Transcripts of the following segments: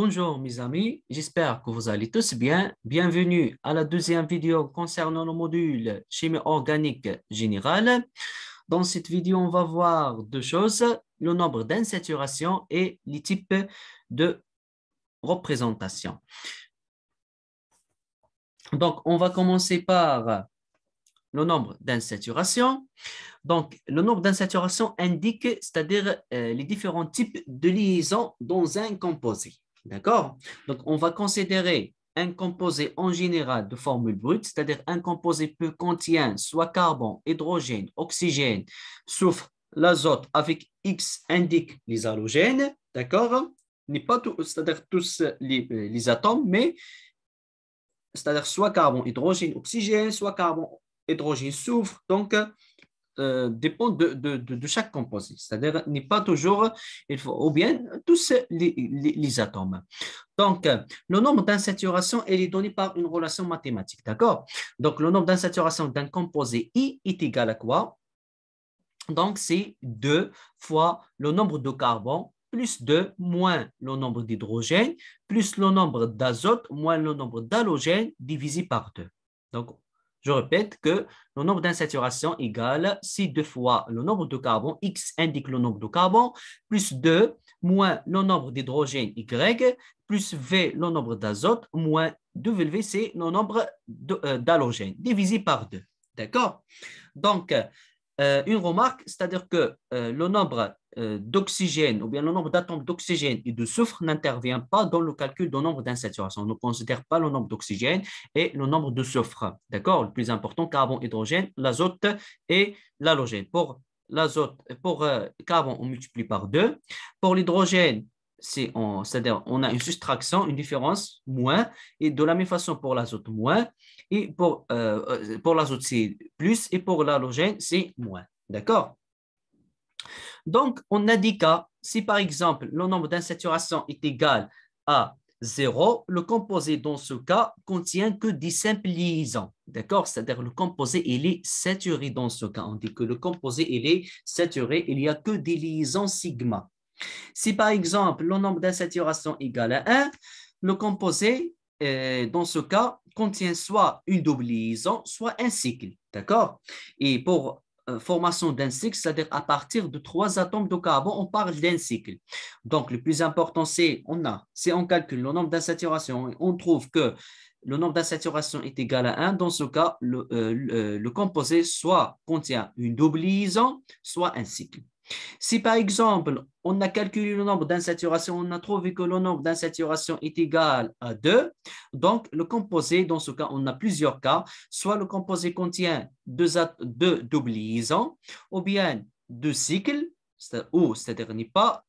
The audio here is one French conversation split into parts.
Bonjour mes amis, j'espère que vous allez tous bien. Bienvenue à la deuxième vidéo concernant le module chimie organique générale. Dans cette vidéo, on va voir deux choses, le nombre d'insaturations et les types de représentation. Donc, on va commencer par le nombre d'insaturations. Donc, le nombre d'insaturations indique, c'est-à-dire euh, les différents types de liaisons dans un composé. D'accord? Donc, on va considérer un composé en général de formule brute, c'est-à-dire un composé peut contient soit carbone, hydrogène, oxygène, soufre, l'azote avec X indique les halogènes, d'accord? Pas c'est-à-dire tous les, les atomes, mais c'est-à-dire soit carbone, hydrogène, oxygène, soit carbone, hydrogène, soufre. Donc, euh, dépend de, chaque composé. C'est-à-dire, n'est pas toujours, il faut, ou bien tous les, atomes. Donc, le nombre d'insaturations est donné par une relation mathématique. D'accord? Donc, le nombre d'insaturations d'un composé I est égal à quoi? Donc, c'est 2 fois le nombre de carbone plus 2 moins le nombre d'hydrogène plus le nombre d'azote moins le nombre d'halogène divisé par 2. Donc, je répète que le nombre d'insaturations égale si deux fois le nombre de carbone, X indique le nombre de carbone, plus 2 moins le nombre d'hydrogène Y, plus V le nombre d'azote, moins 2V, c'est le nombre euh, d'halogène, divisé par 2. D'accord? Donc, euh, une remarque, c'est-à-dire que euh, le nombre euh, d'oxygène ou bien le nombre d'atomes d'oxygène et de soufre n'intervient pas dans le calcul du nombre d'insaturations. On ne considère pas le nombre d'oxygène et le nombre de soufre. D'accord? Le plus important, carbone, hydrogène, l'azote et l'halogène. Pour l'azote, pour carbone, on multiplie par 2. Pour l'hydrogène, c'est-à-dire on a une soustraction, une différence, moins, et de la même façon pour l'azote, moins, et pour, euh, pour l'azote, c'est plus, et pour l'halogène, c'est moins. D'accord? Donc, on a si par exemple le nombre d'insaturations est égal à 0, le composé dans ce cas contient que des simples liaisons. D'accord? C'est-à-dire le composé, il est saturé dans ce cas. On dit que le composé, il est saturé, il n'y a que des liaisons sigma. Si par exemple le nombre d'insaturations est égal à 1, le composé, euh, dans ce cas, contient soit une double liaison, soit un cycle. D'accord? Et pour euh, formation d'un cycle, c'est-à-dire à partir de trois atomes de carbone, on parle d'un cycle. Donc, le plus important, c'est on a, c'est on calcule le nombre d'insaturations. On trouve que le nombre d'insaturations est égal à 1. Dans ce cas, euh, le composé soit contient une double liaison, soit un cycle. Si par exemple, on a calculé le nombre d'insaturations, on a trouvé que le nombre d'insaturations est égal à 2, donc le composé, dans ce cas, on a plusieurs cas, soit le composé contient deux, deux doubles liaisons, ou bien deux cycles, ou, c'est-à-dire n'est pas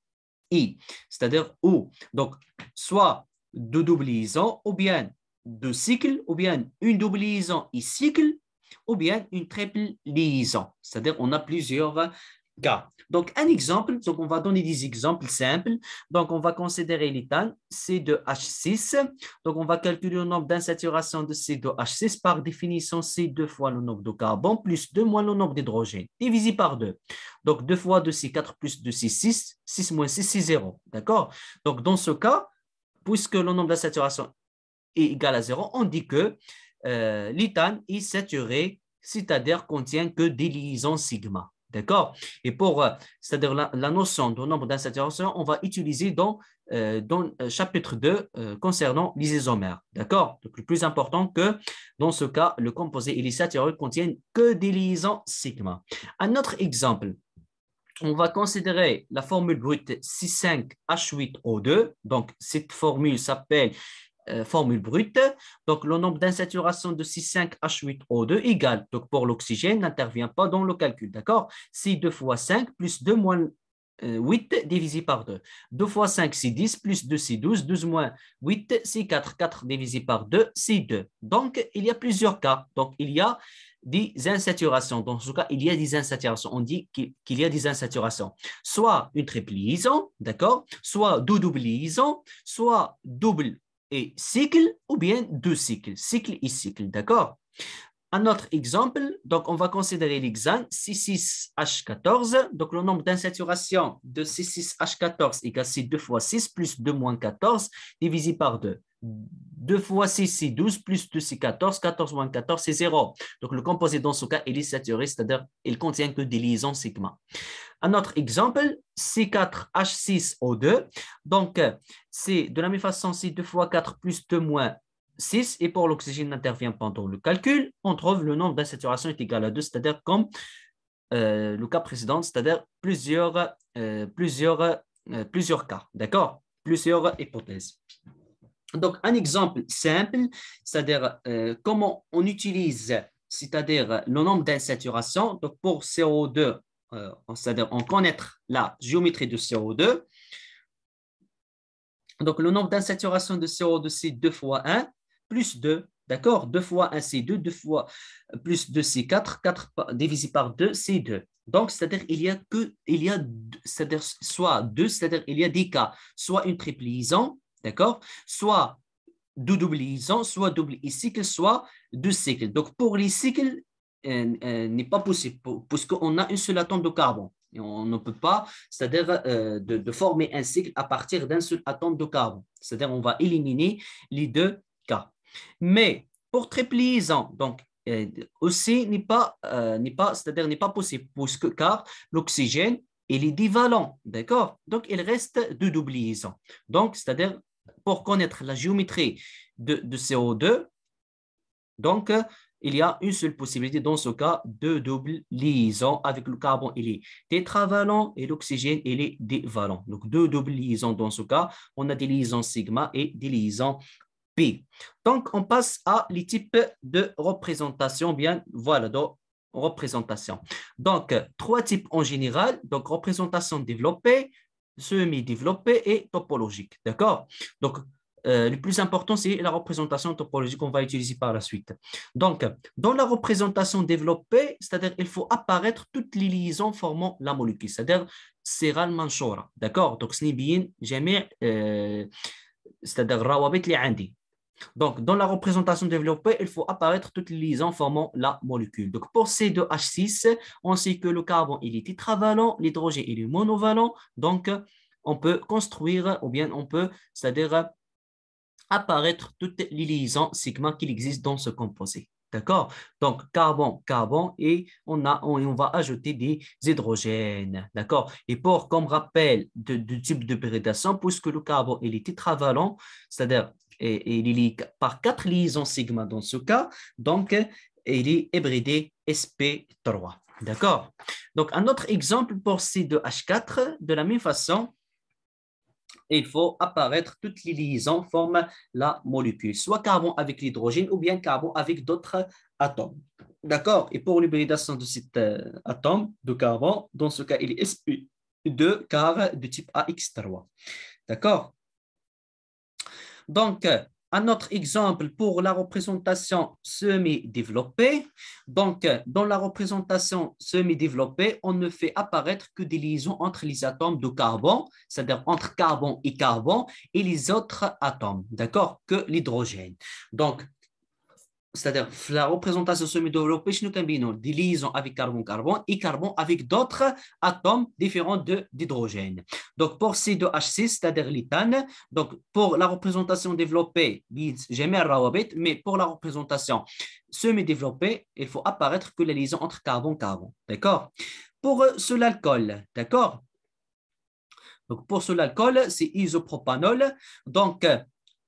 I, c'est-à-dire ou. Donc, soit deux doubles liaisons, ou bien deux cycles, ou bien une double liaison et cycle, ou bien une triple liaison. C'est-à-dire on a plusieurs donc, un exemple, donc on va donner des exemples simples. Donc, on va considérer l'éthane C2H6. Donc, on va calculer le nombre d'insaturations de C2H6. Par définition, c'est deux fois le nombre de carbone plus 2 moins le nombre d'hydrogène, divisé par 2. Donc, 2 fois 2, c'est 4 plus 2, c'est 6. 6 moins 6, c'est 0. D'accord? Donc, dans ce cas, puisque le nombre d'insaturations est égal à 0, on dit que euh, l'éthane est saturé, c'est-à-dire contient que des liaisons sigma. D'accord? Et pour, euh, c'est-à-dire la, notion de nombre d'insaturations, on va utiliser dans, euh, dans euh, chapitre 2 concernant les isomères. D'accord? Donc, le plus important que dans ce cas, le composé et les saturés contiennent que des liaisons sigma. Un autre exemple, on va considérer la formule brute C5H8O2. Donc, cette formule s'appelle euh, formule brute. Donc, le nombre d'insaturations de C5H8O2 égale, donc pour l'oxygène, n'intervient pas dans le calcul, d'accord? C'est 2 fois 5 plus 2 moins 8 euh, divisé par 2. 2 fois 5, c'est 10, plus 2, c'est 12. 12 moins 8, c'est 4. 4 divisé par 2, c'est 2. Donc, il y a plusieurs cas. Donc, il y a des insaturations. Dans ce cas, il y a des insaturations. On dit qu'il y a des insaturations. Soit une triple liaison, d'accord? Soit deux double liaisons, soit double et cycle ou bien deux cycles, cycle et cycle, d'accord? Un autre exemple, donc on va considérer l'exemple C6H14. Donc le nombre d'insaturations de C6H14 égale C2 fois 6 plus 2 moins 14 divisé par 2. 2 fois 6, c'est 12, plus 2, c'est 14. 14 moins 14, c'est 0. Donc, le composé dans ce cas, est saturé, c'est-à-dire il contient que des liaisons sigma. Un autre exemple, C4H6O2. Donc, c'est de la même façon, c'est 2 fois 4 plus 2 moins 6. Et pour l'oxygène n'intervient pendant le calcul, on trouve le nombre d'insaturations est égal à 2, c'est-à-dire comme euh, le cas précédent, c'est-à-dire plusieurs, euh, euh, plusieurs cas. D'accord? Plusieurs hypothèses. Donc, un exemple simple, c'est-à-dire euh, comment on utilise, c'est-à-dire le nombre d'insaturations. Donc, pour CO2, euh, c'est-à-dire en connaître la géométrie de CO2. Donc, le nombre d'insaturations de CO2, c'est 2 fois 1 plus 2. D'accord? 2 fois 1, c'est 2. 2 fois plus 2, c'est 4. 4 divisé par 2, c'est 2. Donc, c'est-à-dire il y a que, soit 2, c'est-à-dire il y a des cas, soit une triple liaison, D'accord? Soit deux double liaisons, soit double cycle, soit deux cycles. Donc, pour les cycles, euh, euh, n'est pas possible puisqu'on a une seule atome de carbone. Et on ne peut pas, c'est-à-dire euh, de, former un cycle à partir d'un seul atome de carbone. C'est-à-dire on va éliminer les deux cas. Mais pour triple liaison, donc aussi n'est pas, n'est pas, c'est-à-dire n'est pas possible puisque car l'oxygène est divalent, d'accord? Donc il reste deux double. Donc c'est-à-dire pour connaître la géométrie de, CO2, donc il y a une seule possibilité dans ce cas de double liaison avec le carbone, il est tétravalent et l'oxygène, il est divalent. Donc deux doubles liaisons dans ce cas, on a des liaisons sigma et des liaisons P. Donc on passe à les types de représentation, bien voilà, donc représentation. Donc trois types en général, donc représentation développée, semi-développé et topologique. D'accord? Donc, euh, le plus important, c'est la représentation topologique qu'on va utiliser par la suite. Donc, dans la représentation développée, c'est-à-dire il faut apparaître toutes les liaisons formant la molécule, c'est-à-dire Seral Manshora. D'accord? Donc, euh, c'est-à-dire. Donc, dans la représentation développée, il faut apparaître toutes les liaisons formant la molécule. Donc, pour C2H6, on sait que le carbone est tétravalent, l'hydrogène est monovalent. Donc, on peut construire ou bien on peut, c'est-à-dire apparaître toutes les liaisons sigma qui existent dans ce composé. D'accord? Donc, carbone, carbone, et on, a, on, va ajouter des hydrogènes. D'accord? Et pour, comme rappel du type de pérédation, puisque le carbone est tétravalent, c'est-à-dire et, il est par quatre liaisons sigma dans ce cas, donc il est hybridé sp3. D'accord? Donc, un autre exemple pour C2H4, de la même façon, il faut apparaître toutes les liaisons forment la molécule, soit carbone avec l'hydrogène ou bien carbone avec d'autres atomes. D'accord? Et pour l'hybridation de cet euh, atome de carbone, dans ce cas, il est sp2 car de type AX3. D'accord? Donc, un autre exemple pour la représentation semi-développée. Donc, dans la représentation semi-développée, on ne fait apparaître que des liaisons entre les atomes de carbone, c'est-à-dire entre carbone et carbone, et les autres atomes, d'accord, que l'hydrogène. Donc, c'est-à-dire la représentation semi-développée, nous avons des liaisons avec carbone-carbone et carbone avec d'autres atomes différents d'hydrogène. Donc, pour C2H6, c'est-à-dire l'éthane, donc pour la représentation développée, mais pour la représentation semi-développée, il faut apparaître que les liaisons entre carbone-carbone. D'accord? Pour ce l'alcool, d'accord? Donc, pour ce l'alcool, c'est isopropanol. Donc,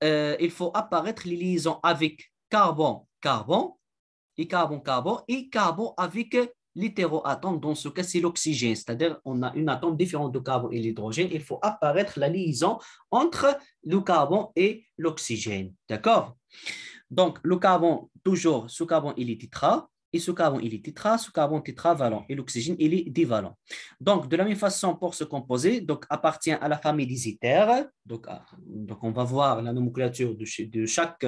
euh, il faut apparaître les liaisons avec carbone carbone et carbone-carbone et carbone avec l'hétéroatome. Dans ce cas, c'est l'oxygène, c'est-à-dire on a une atome différente de carbone et l'hydrogène. Il faut apparaître la liaison entre le carbone et l'oxygène. D'accord? Donc, le carbone, toujours, ce carbone, il est tétra. Et ce carbone, il est tétra, ce carbone tétravalent. Et l'oxygène, il est divalent. Donc, de la même façon, pour ce composé, donc, appartient à la famille des. Donc, donc, on va voir la nomenclature de, de chaque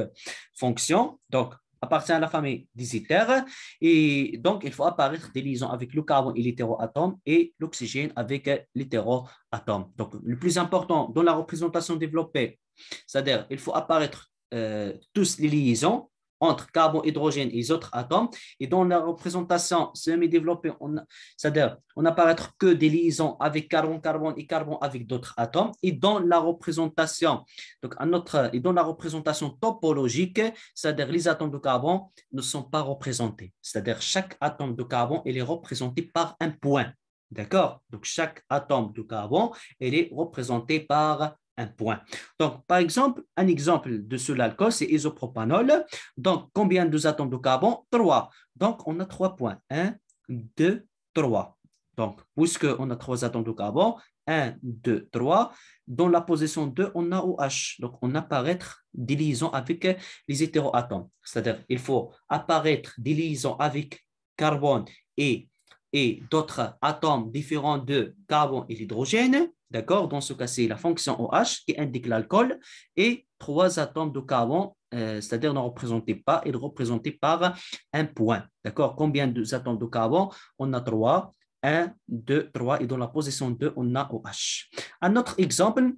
fonction. Donc, appartient à la famille des. Et donc, il faut apparaître des liaisons avec le carbone et l'hétéroatome et l'oxygène avec l'hétéroatome. Donc, le plus important dans la représentation développée, c'est-à-dire il faut apparaître euh, tous les liaisons entre carbone, hydrogène et les autres atomes. Et dans la représentation semi-développée, c'est-à-dire on n'apparaître que des liaisons avec carbone, carbone et carbone avec d'autres atomes. Et dans la représentation, donc à notre, et dans la représentation topologique, c'est-à-dire les atomes de carbone ne sont pas représentés. C'est-à-dire chaque atome de carbone est représenté par un point. D'accord? Donc, chaque atome de carbone, elle est représenté par un point. Donc, par exemple, un exemple de ce alcool, c'est isopropanol. Donc, combien de atomes de carbone? Trois. Donc, on a trois points. Un, deux, trois. Donc, puisqu'on a trois atomes de carbone, 1, 2, 3. Dans la position 2, on a OH. Donc, on apparaître des liaisons avec les hétéroatomes. C'est-à-dire, il faut apparaître des liaisons avec carbone et et d'autres atomes différents de carbone et l'hydrogène. D'accord? Dans ce cas, c'est la fonction OH qui indique l'alcool et trois atomes de carbone, euh, c'est-à-dire ne représentés pas et représentés par un point. D'accord? Combien d'atomes de carbone? On a trois. 1, 2, 3 et dans la position 2, on a OH. Un autre exemple,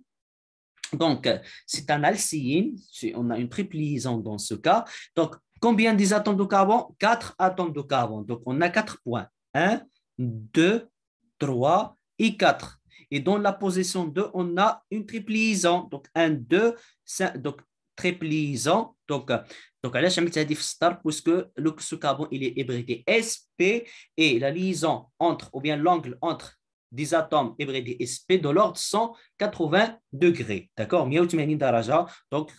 donc c'est un alcéine, on a une triple liaison dans ce cas. Donc, combien d'atomes de carbone? 4 atomes de carbone. Donc, on a 4 points. 1, 2, 3 et 4. Et dans la position 2, on a une triplison. Donc, 1, 2, 5, donc triplison. Donc, donc, à la star, puisque le sous-carbone, il est hybridé SP et la liaison entre, ou bien l'angle entre des atomes hybridés SP de l'ordre 180 degrés. D'accord? 180 daraja. Donc,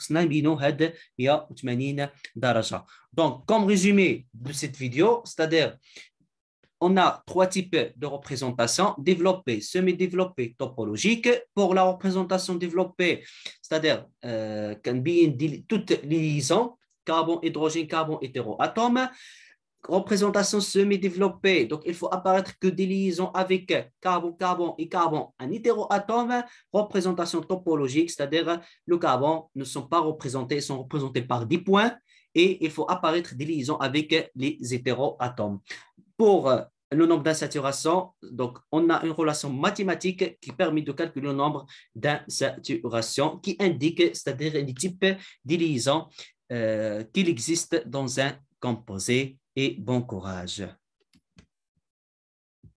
Donc, comme résumé de cette vidéo, c'est-à-dire on a trois types de représentation, développée, semi-développée, topologique. Pour la représentation développée, c'est-à-dire euh, toutes les liaisons, carbone, hydrogène, carbone, hétéroatome. Représentation semi-développée, donc il faut apparaître que des liaisons avec carbone, carbone et carbone, un hétéroatome. Représentation topologique, c'est-à-dire le carbone ne sont pas représentés, sont représentés par des points et il faut apparaître des liaisons avec les hétéroatomes. Pour euh, le nombre d'insaturations, donc on a une relation mathématique qui permet de calculer le nombre d'insaturations qui indique, c'est-à-dire les types de liaisons euh, qu'il existe dans un composé. Et bon courage.